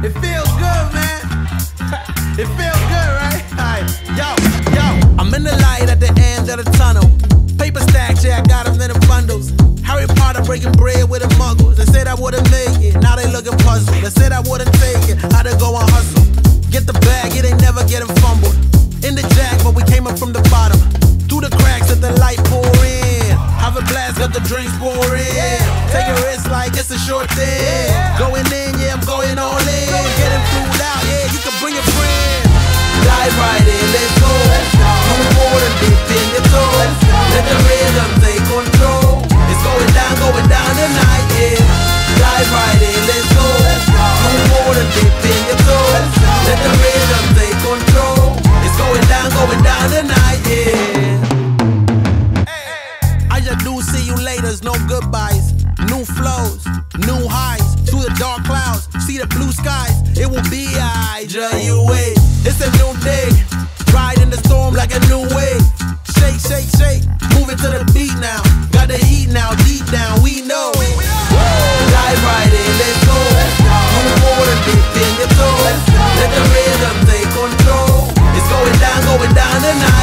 good, man. it feels good, right? Alright, yo, yo. I'm in the light at the end of the tunnel. Paper stacks, yeah, I got them in the bundles. Harry Potter breaking bread with the muggles. They said I wouldn't make it, now they looking puzzled. They said I wouldn't take it, I to go and hustle. Get the bag, it ain't never getting fumbled. In the Jag, but we came up from the bottom. Through the cracks, let the light pour in. Have a blast, got the drinks pouring. Take a risk like it's a short thing. Going in, yeah, I'm going all laters, no goodbyes. New flows, new highs. Through the dark clouds, see the blue skies. It will be I, you wait. It's a new day. Ride in the storm like a new wave. Shake, shake, shake. Move it to the beat now. Got the heat now, deep down. We know. Dive right in, let's go. Move forward and dip in your toes. Let the rhythm take control. It's going down, going down tonight.